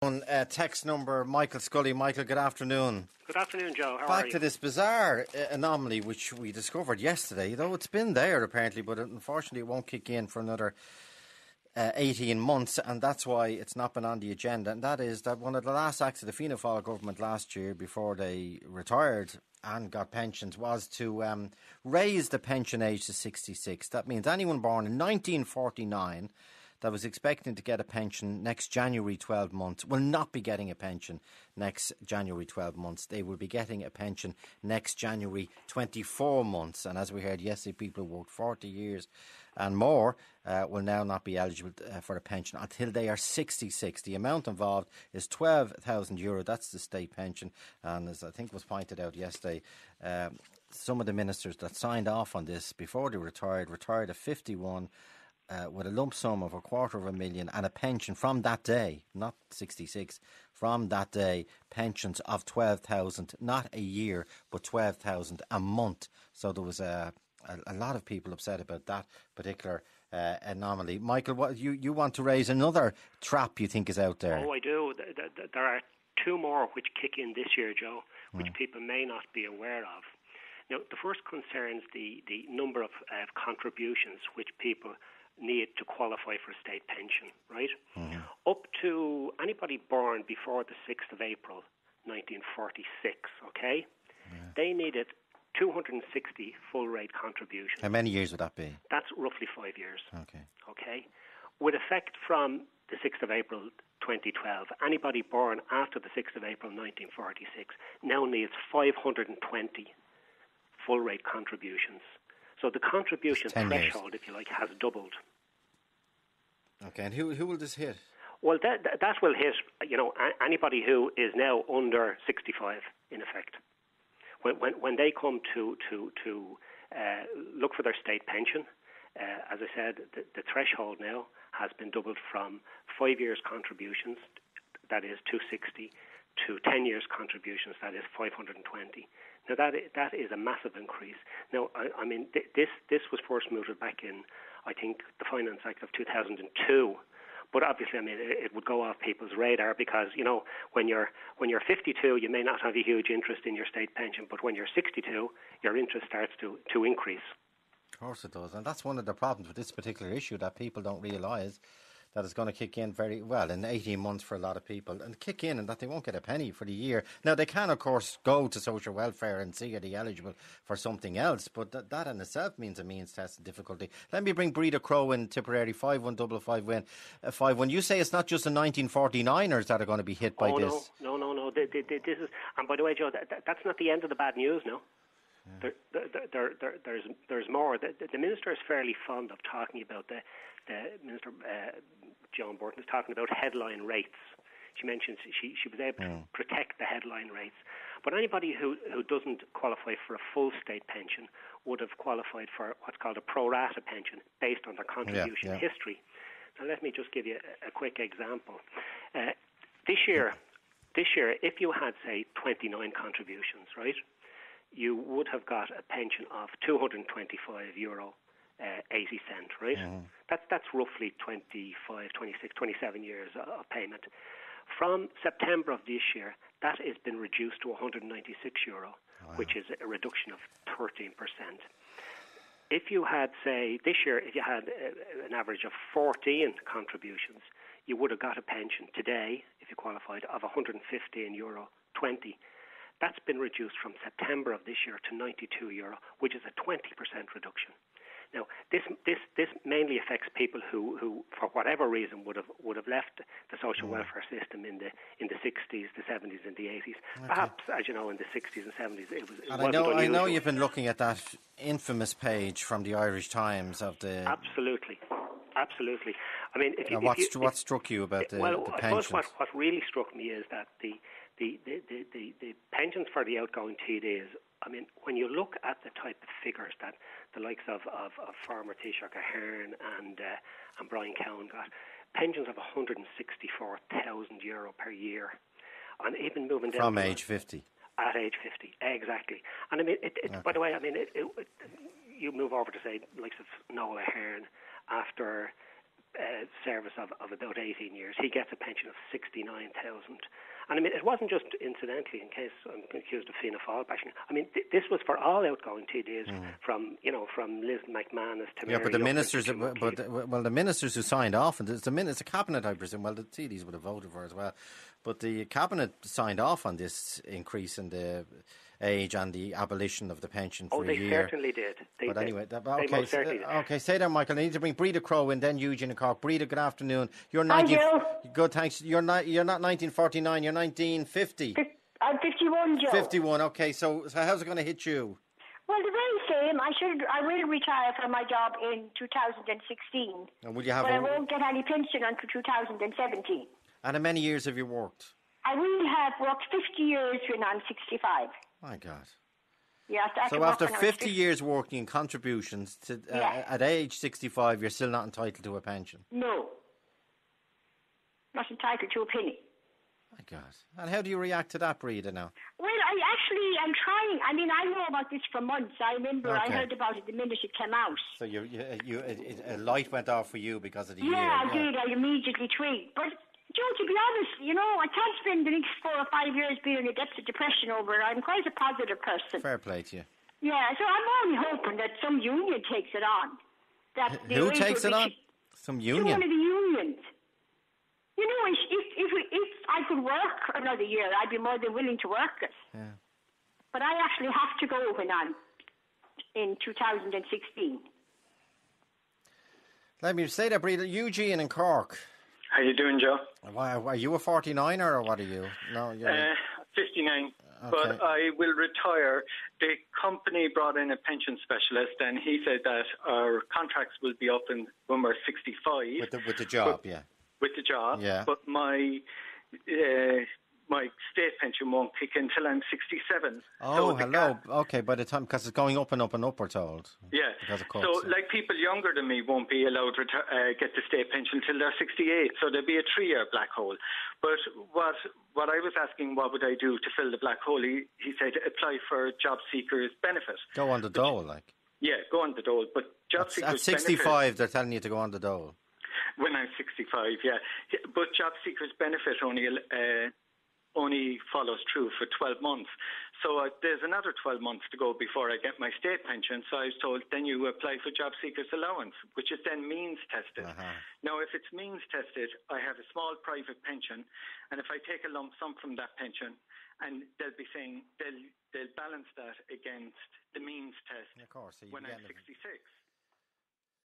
Uh, text number Michael Scully. Michael, good afternoon. Good afternoon, Joe. How Back to this bizarre uh, anomaly which we discovered yesterday, though it's been there apparently, but unfortunately it won't kick in for another uh, 18 months, and that's why it's not been on the agenda. And that is that one of the last acts of the Fianna Fáil government last year, before they retired and got pensions, was to um, raise the pension age to 66. That means anyone born in 1949 that was expecting to get a pension next January 12 months will not be getting a pension next January 12 months. They will be getting a pension next January 24 months. And as we heard yesterday, people who worked 40 years and more uh, will now not be eligible uh, for a pension until they are 66. The amount involved is 12,000 euro. That's the state pension. And as I think was pointed out yesterday, um, some of the ministers that signed off on this before they retired retired at 51 uh, with a lump sum of a quarter of a million and a pension from that day, not 66, from that day, pensions of 12,000, not a year, but 12,000 a month. So there was a, a, a, lot of people upset about that particular uh, anomaly. Michael, what, you, you want to raise another trap you think is out there? Oh, I do. There are two more which kick in this year, Joe, which mm. people may not be aware of. Now, the first concerns the, the number of uh, contributions which people need to qualify for a state pension, right? Mm-hmm. Up to anybody born before the 6th of April 1946, okay? Yeah. They needed 260 full rate contributions. How many years would that be? That's roughly five years. Okay. Okay. With effect from the 6th of April 2012, anybody born after the 6th of April 1946 now needs 520 full rate contributions. So the contribution threshold, years. if you like, has doubled. Okay, and who who will this hit? Well, that that will hit you know anybody who is now under sixty five, in effect. When when when they come to to to uh, look for their state pension, uh, as I said, the, the threshold now has been doubled from five years contributions, that is two sixty, to 10 years contributions, that is 520. Now that is, that is a massive increase. Now, I, I mean, th- this this was first mooted back in, I think, the Finance Act of 2002. But obviously, I mean, it, would go off people's radar because you know when you're when you're 52, you may not have a huge interest in your state pension, but when you're 62, your interest starts to to increase. Of course, it does, and that's one of the problems with this particular issue that people don't realise that is going to kick in very well in 18 months for a lot of people and kick in and that they won't get a penny for the year. Now, they can, of course, go to social welfare and see are they eligible for something else, but that, that in itself means a means test difficulty. Let me bring Breda Crow in Tipperary, 5155 win, uh, 5 1. You say it's not just the 1949ers that are going to be hit by oh, this. No, no, no, no. This is, and by the way, Joe, that, that's not the end of the bad news, no? There, there, there, there's there's more. The, the, minister is fairly fond of talking about the the minister uh, Joan Burton is talking about headline rates. She mentions she she was able to protect the headline rates, but anybody who who doesn't qualify for a full state pension would have qualified for what's called a pro rata pension based on their contribution yeah, yeah. history. Now let me just give you a, a quick example. Uh, this year, this year, if you had say 29 contributions, right? you would have got a pension of 225 euro uh, 80 cent, right? Mm-hmm. That's that's roughly 25, 26, 27 years of payment. From September of this year, that has been reduced to 196 euro, wow. which is a reduction of 13 percent. If you had, say, this year, if you had uh, an average of 14 contributions, you would have got a pension today, if you qualified, of 115 euro 20 that's been reduced from September of this year to 92 euro, which is a 20% reduction. Now, this this this mainly affects people who, who, for whatever reason, would have would have left the social mm. welfare system in the in the 60s, the 70s, and the 80s. Okay. Perhaps, as you know, in the 60s and 70s, it was. It and I know unusual. I know you've been looking at that infamous page from the Irish Times of the. Absolutely, absolutely. I mean, if you, what, if you, what struck you about the, well, the pensions? what, what really struck me is that the the, the, the, the, the pensions for the outgoing TDs, I mean, when you look at the type of figures that the likes of, of, of farmer Taoiseach Ahern and, uh, and Brian Cowen got, pensions of 164,000 euro per year. And even moving down. From age 50. At age 50, exactly. And I mean, it, it, okay. by the way, I mean, it, you move over to, say, likes of Noel Ahern after uh, service of, of about 18 years, he gets a pension of 69,000. And I mean, it wasn't just incidentally, in case I'm accused of Fianna Fáil bashing. I mean, th- this was for all outgoing TDs, mm. from you know, from Liz McManus to yeah, Mary but the ministers, but well, the ministers who signed off, and it's the it's a cabinet, I presume. Well, the TDs would have voted for as well, but the cabinet signed off on this increase in the age and the abolition of the pension oh, for oh, a year. Oh, they certainly did. They, but they, anyway, that, okay, so, uh, okay, say that, Michael. I need to bring Breda Crow and then Eugene and Cork. Breda, good afternoon. You're 19, Joe. Good, thanks. You're not. You're not 1949. You're 1950. I'm 51, Joe. 51. Okay, so, so how's it going to hit you? Well, the very same. I should. I will retire from my job in 2016. And will you have? But a, I won't get any pension until 2017. And how many years have you worked? I will have worked 50 years when I'm 65. My God. Yeah, so after 50 years working in contributions to uh, yeah. at age 65 you're still not entitled to a pension? No. Not entitled to a penny. My god. And how do you react to that Breda now? Well I actually am trying. I mean I know about this for months. I remember okay. I heard about it the minute it came out. So you, you, you a, a light went off for you because of the yeah, year I did. I immediately tweeted but Joe, to be honest, you know, I can't spend the next four or five years being in the depths of depression over it. I'm quite a positive person. Fair play to you. Yeah, so I'm only hoping that some union takes it on. That Who takes it on? Some union. One of the unions. You know, if, if if I could work another year, I'd be more than willing to work it. Yeah. But I actually have to go when I'm in 2016. Let me say that, Breda. Eugene and Cork. How you doing, Joe? Why, are you a 49er or what are you? No, you're uh, 59. Okay. But I will retire. The company brought in a pension specialist, and he said that our contracts will be up in, when we're 65. With the, with the job, but, yeah. With the job. Yeah. But my uh, my state pension won't kick in until I'm 67. Oh, so hello. Okay, by the time, because it's going up and up and up, we're told. Yeah. Because of so, like, people younger than me won't be allowed to uh, get the state pension until they're 68. So there'll be a three year black hole. But what what I was asking, what would I do to fill the black hole? He, he said apply for job seekers benefit. Go on the dole, like. Yeah, go on the dole. But job at, seekers At 65, benefit, they're telling you to go on the dole. When I'm 65, yeah. But job seekers benefit only. Uh, only follows through for 12 months. So uh, there's another 12 months to go before I get my state pension. So I was told then you apply for job seekers allowance, which is then means tested. Uh-huh. Now, if it's means tested, I have a small private pension, and if I take a lump sum from that pension, and they'll be saying they'll they'll balance that against the means test of course, so when I'm a, 66.